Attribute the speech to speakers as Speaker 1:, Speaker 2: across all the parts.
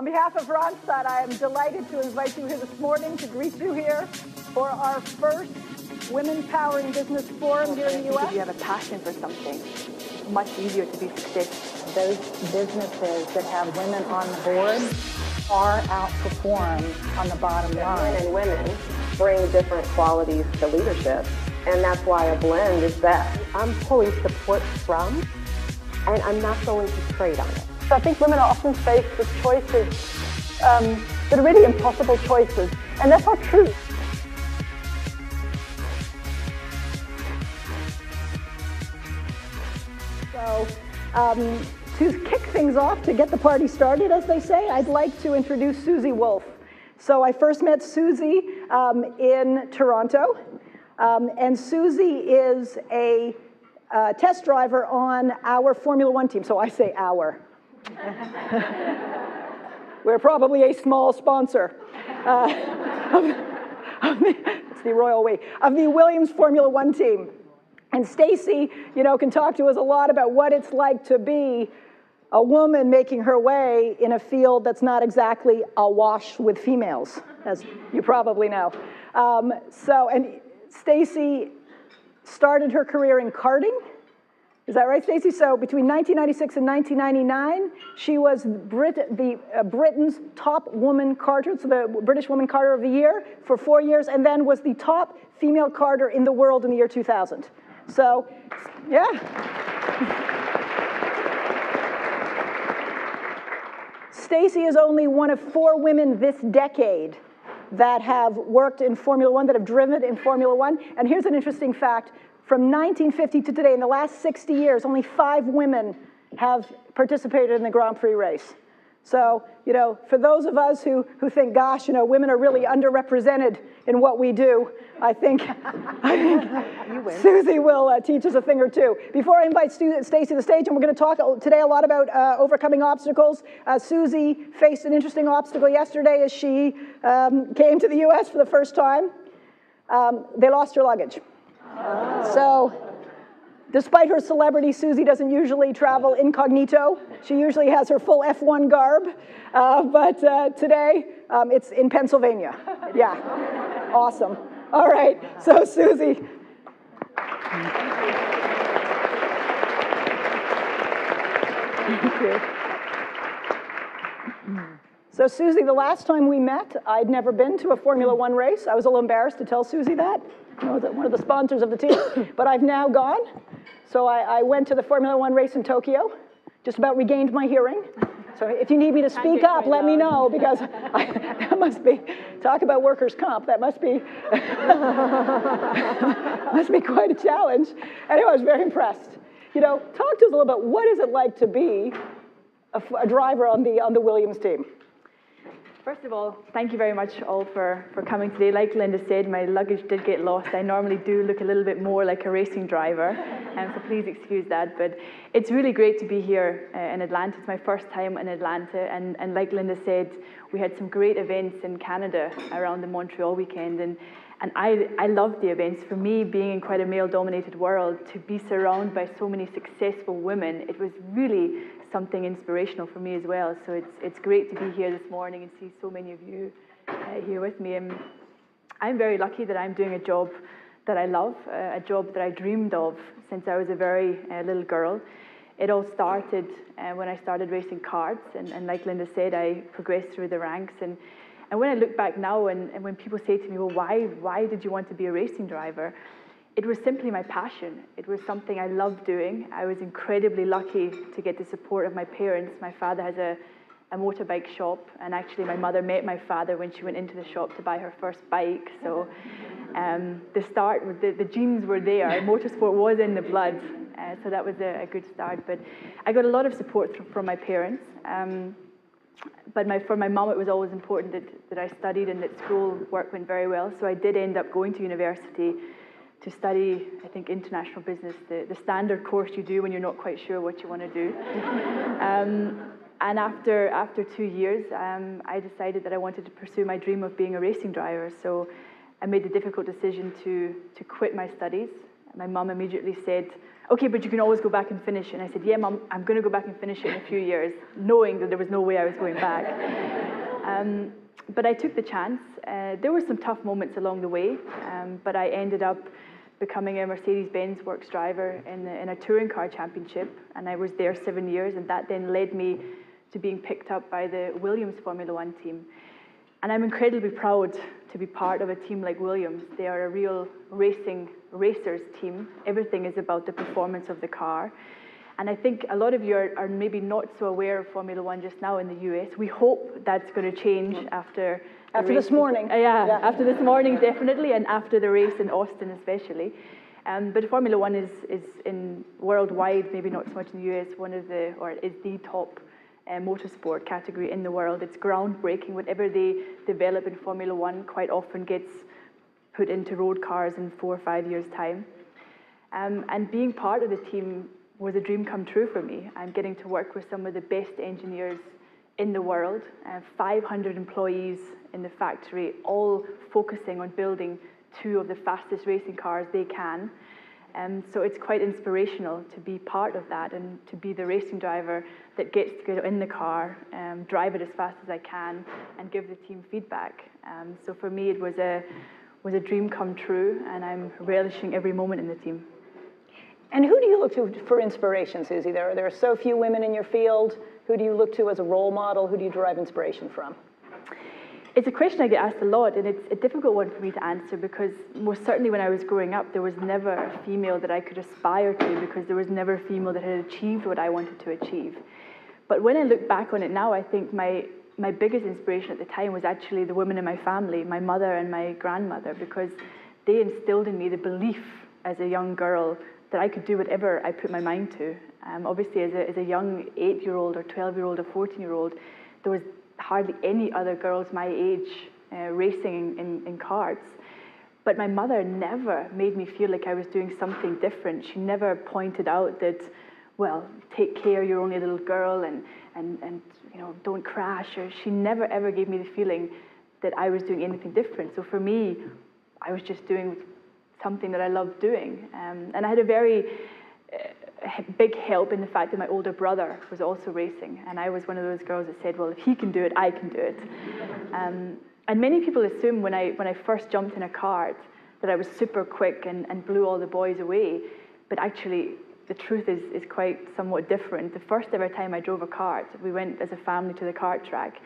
Speaker 1: On behalf of Randstad, I am delighted to invite you here this morning to greet you here for our first Women Powering Business Forum here in the U.S.
Speaker 2: If you have a passion for something, much easier to be successful.
Speaker 3: Those businesses that have women on board far outperform on the bottom line.
Speaker 4: Men and women bring different qualities to leadership, and that's why a blend is best. I'm pulling support from, and I'm not going to trade on it.
Speaker 1: So I think women are often faced with choices um, that are really impossible choices, and that's not true. So um, to kick things off, to get the party started, as they say, I'd like to introduce Susie Wolff. So I first met Susie um, in Toronto, um, and Susie is a uh, test driver on our Formula One team. So I say our. We're probably a small sponsor. Uh, of, of the, it's the royal we of the Williams Formula One team. And Stacy, you know, can talk to us a lot about what it's like to be a woman making her way in a field that's not exactly awash with females, as you probably know. Um, so, and Stacy started her career in karting. Is that right, Stacy? So between 1996 and 1999, she was Brit- the uh, Britain's top woman karter, so the British Woman karter of the Year for four years, and then was the top female karter in the world in the year 2000. So, yeah. Stacy is only one of four women this decade that have worked in Formula One, that have driven in Formula One. And here's an interesting fact. From 1950 to today, in the last 60 years, only five women have participated in the Grand Prix race. So, you know, for those of us who, who think, gosh, you know, women are really underrepresented in what we do, I think, I think Susie will uh, teach us a thing or two. Before I invite Stacy to the stage, and we're going to talk today a lot about uh, overcoming obstacles, uh, Susie faced an interesting obstacle yesterday as she um, came to the US for the first time. Um, they lost her luggage. So, Despite her celebrity, Susie doesn't usually travel incognito. She usually has her full F1 garb, uh, but uh, today um, it's in Pennsylvania. Yeah, awesome. All right, so Susie. Thank you. So Susie, the last time we met, I'd never been to a Formula One race. I was a little embarrassed to tell Susie that. I was one of the sponsors of the team, but I've now gone. So I, I, went to the Formula One race in Tokyo, just about regained my hearing. So if you need me to speak up, let me know because I, that must be, talk about workers' comp, that must be, must be quite a challenge. Anyway, I was very impressed. You know, talk to us a little bit, what is it like to be a, a driver on the, on the Williams team?
Speaker 2: First of all, thank you very much all for, for coming today. Like Linda said, my luggage did get lost. I normally do look a little bit more like a racing driver, and so please excuse that. But it's really great to be here uh, in Atlanta. It's my first time in Atlanta, and, and like Linda said, we had some great events in Canada around the Montreal weekend, and and I, I love the events. For me, being in quite a male dominated world, to be surrounded by so many successful women, it was really something inspirational for me as well. So it's, it's great to be here this morning and see so many of you uh, here with me. And I'm very lucky that I'm doing a job that I love, uh, a job that I dreamed of since I was a very uh, little girl. It all started uh, when I started racing karts, and, and like Linda said, I progressed through the ranks. And, and when I look back now, and, and when people say to me, well, why, why did you want to be a racing driver? It was simply my passion. It was something I loved doing. I was incredibly lucky to get the support of my parents. My father has a, a motorbike shop, and actually, my mother met my father when she went into the shop to buy her first bike. So, um, the start, the, the genes were there. Motorsport was in the blood, uh, so that was a, a, good start. But I got a lot of support from, from my parents. Um, but my, for my mom, it was always important that, that I studied and that school work went very well. So I did end up going to university to study, I think, international business, the, the standard course you do when you're not quite sure what you want to do. um, and after, after two years, um, I decided that I wanted to pursue my dream of being a racing driver. So I made the difficult decision to, to quit my studies My mum immediately said, okay, but you can always go back and finish. And I said, yeah, mum, I'm going to go back and finish it in a few years, knowing that there was no way I was going back. um, but I took the chance. Uh, there were some tough moments along the way, um, but I ended up becoming a Mercedes-Benz works driver in, the, in a touring car championship, and I was there seven years, and that then led me to being picked up by the Williams Formula One team. And I'm incredibly proud to be part of a team like Williams. They are a real racing racers team. Everything is about the performance of the car. And I think a lot of you are, are maybe not so aware of Formula One just now in the US. We hope that's going to change after
Speaker 1: after this morning.
Speaker 2: Uh, yeah, yeah, after this morning definitely, and after the race in Austin especially. Um, but Formula One is is in worldwide, maybe not so much in the US, one of the or is the top uh, motorsport category in the world. It's groundbreaking. Whatever they develop in Formula One quite often gets put into road cars in four or five years' time. Um, and being part of the team was a dream come true for me. I'm getting to work with some of the best engineers in the world, uh, 500 employees in the factory, all focusing on building two of the fastest racing cars they can. Um, so it's quite inspirational to be part of that and to be the racing driver that gets to get in the car, um, drive it as fast as I can, and give the team feedback. Um, so for me, it was a was a dream come true, and I'm relishing every moment in the team.
Speaker 1: And who do you look to for inspiration, Susie? There, there are so few women in your field. Who do you look to as a role model? Who do you derive inspiration from?
Speaker 2: It's a question I get asked a lot, and it's a difficult one for me to answer because most certainly when I was growing up, there was never a female that I could aspire to because there was never a female that had achieved what I wanted to achieve. But when I look back on it now, I think my, my biggest inspiration at the time was actually the women in my family, my mother and my grandmother, because they instilled in me the belief as a young girl that I could do whatever I put my mind to. Um, obviously, as a, as a young eight year old or 12 year old or 14 year old, there was hardly any other girls my age uh, racing in, in karts. But my mother never made me feel like I was doing something different. She never pointed out that, well, take care, you're only a little girl, and, and, and you know, don't crash. Or she never ever gave me the feeling that I was doing anything different. So for me, I was just doing something that I loved doing. Um, and I had a very uh, big help in the fact that my older brother was also racing. And I was one of those girls that said, well, if he can do it, I can do it. Um, and many people assume when I, when I first jumped in a kart that I was super quick and, and blew all the boys away. But actually, the truth is, is quite somewhat different. The first ever time I drove a kart, we went as a family to the cart track.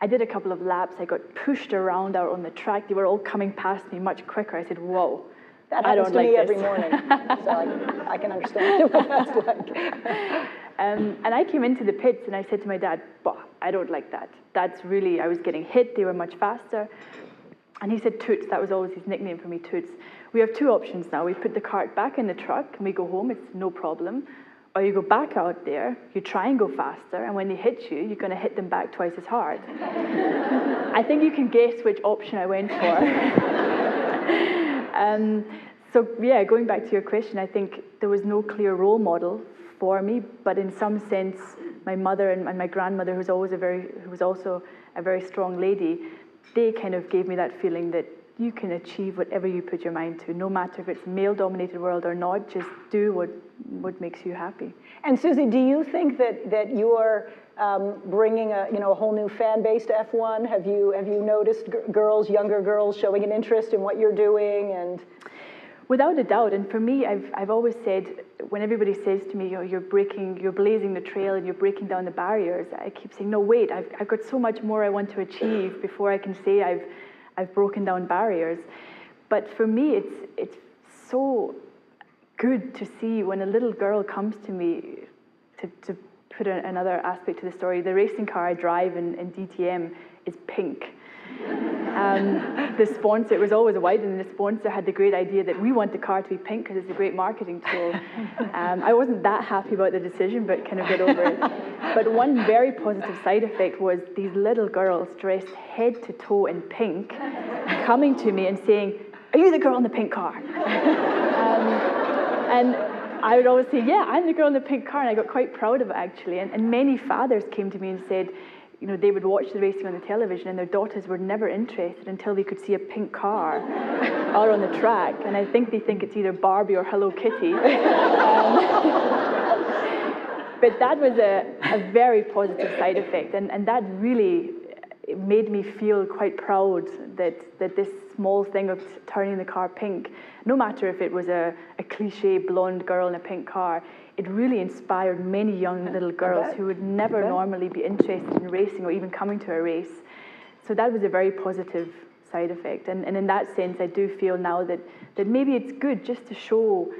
Speaker 2: I did a couple of laps. I got pushed around out on the track. They were all coming past me much quicker. I said, whoa,
Speaker 1: that happens to like me this. every morning, so I, I, can understand what that's like.
Speaker 2: Um, and I came into the pits and I said to my dad, bah, I don't like that. That's really, I was getting hit, they were much faster. And he said, Toots, that was always his nickname for me, Toots. We have two options now. We put the kart back in the truck and we go home, it's no problem. Or you go back out there, you try and go faster, and when they hit you, you're going to hit them back twice as hard. I think you can guess which option I went for. Um, so yeah, going back to your question, I think there was no clear role model for me, but in some sense, my mother and, and my grandmother, who's always a very, who was also a very strong lady, they kind of gave me that feeling that you can achieve whatever you put your mind to, no matter if it's male-dominated world or not. Just do what what makes you happy.
Speaker 1: And Susie, do you think that that you're um, bringing a you know a whole new fan base to F1? Have you have you noticed g- girls, younger girls, showing an interest in what you're doing and?
Speaker 2: Without a doubt, and for me, I've, I've always said, when everybody says to me, oh, you're breaking, you're blazing the trail and you're breaking down the barriers, I keep saying, no, wait, I've, I've got so much more I want to achieve before I can say I've, I've broken down barriers. But for me, it's, it's so good to see when a little girl comes to me to, to put a, another aspect to the story. The racing car I drive in, in DTM is pink. Um, the sponsor, it was always white, and the sponsor had the great idea that we want the car to be pink because it's a great marketing tool. Um, I wasn't that happy about the decision, but kind of got over it. But one very positive side effect was these little girls dressed head to toe in pink coming to me and saying, Are you the girl in the pink car? Um, and I would always say, Yeah, I'm the girl in the pink car. And I got quite proud of it actually. And, and many fathers came to me and said, you know, they would watch the racing on the television and their daughters were never interested until they could see a pink car out on the track. And I think they think it's either Barbie or Hello Kitty. Um, but that was a, a very positive side effect. And, and that really made me feel quite proud that, that this small thing of turning the car pink, no matter if it was a, a cliche blonde girl in a pink car, it really inspired many young little girls who would never normally be interested in racing or even coming to a race. So that was a very positive side effect. And, and in that sense, I do feel now that, that maybe it's good just to show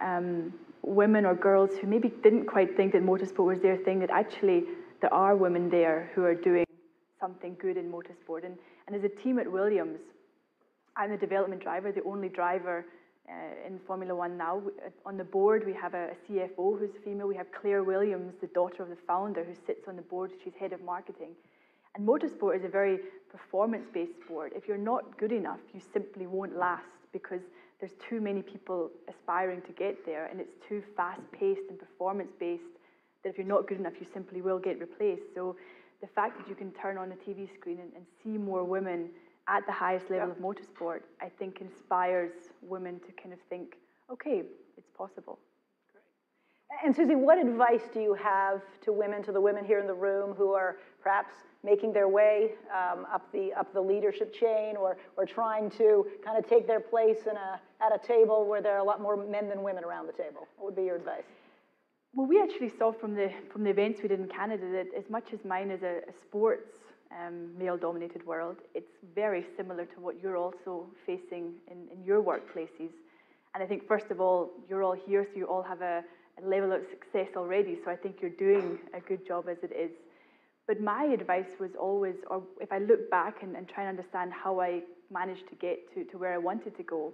Speaker 2: um, women or girls who maybe didn't quite think that motorsport was their thing, that actually there are women there who are doing something good in motorsport. And, and as a team at Williams, I'm the development driver, the only driver uh, in Formula One now. Uh, on the board, we have a, a, CFO who's female. We have Claire Williams, the daughter of the founder, who sits on the board. She's head of marketing. And motorsport is a very performance based sport. If you're not good enough, you simply won't last because there's too many people aspiring to get there, and it's too fast paced and performance based that if you're not good enough, you simply will get replaced. So the fact that you can turn on a TV screen and, and see more women at the highest level yep. of motorsport, I think inspires women to kind of think, okay, it's possible.
Speaker 1: And Susie, what advice do you have to women, to the women here in the room who are perhaps making their way um, up the up the leadership chain, or or trying to kind of take their place in a at a table where there are a lot more men than women around the table? What would be your advice?
Speaker 2: Well, we actually saw from the from the events we did in Canada that as much as mine is a, a sports um, male-dominated world, it's very similar to what you're also facing in, in your workplaces. And I think first of all, you're all here, so you all have a, a level of success already. So I think you're doing a good job as it is. But my advice was always, or if I look back and, and try and understand how I managed to get to, to where I wanted to go,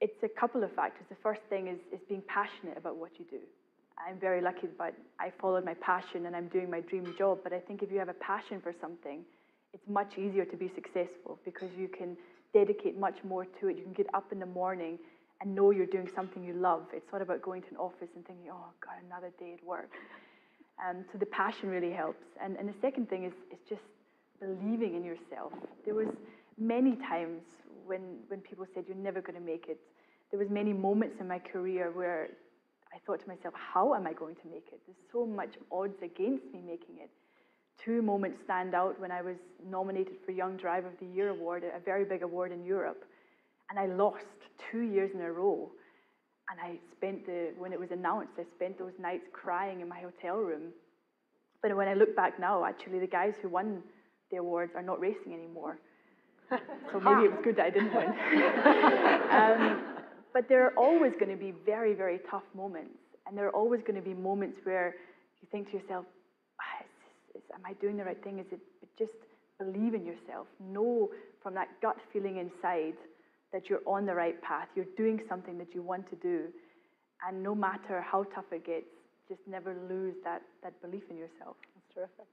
Speaker 2: it's a couple of factors. The first thing is, is being passionate about what you do. I'm very lucky, but I followed my passion and I'm doing my dream job. But I think if you have a passion for something, it's much easier to be successful because you can dedicate much more to it. You can get up in the morning and know you're doing something you love. It's not about going to an office and thinking, oh, God, another day at work. Um, so the passion really helps. And, and the second thing is, is just believing in yourself. There was many times when, when people said, you're never going to make it. There was many moments in my career where I thought to myself, how am I going to make it? There's so much odds against me making it. Two moments stand out when I was nominated for Young Driver of the Year award, a very big award in Europe, and I lost two years in a row. And I spent the, when it was announced, I spent those nights crying in my hotel room. But when I look back now, actually, the guys who won the awards are not racing anymore. so maybe it was good that I didn't win. um, but there are always going to be very, very tough moments. And there are always going to be moments where you think to yourself, ah, is, is, am I doing the right thing? Is it just believe in yourself? Know from that gut feeling inside that you're on the right path. You're doing something that you want to do. And no matter how tough it gets, just never lose that, that belief in yourself.
Speaker 1: That's terrific.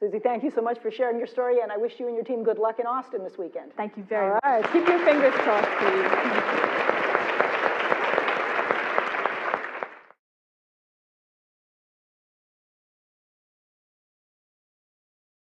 Speaker 1: Susie, thank you so much for sharing your story, and I wish you and your team good luck in Austin this weekend.
Speaker 2: Thank you very All much. All right. Keep your fingers crossed, please.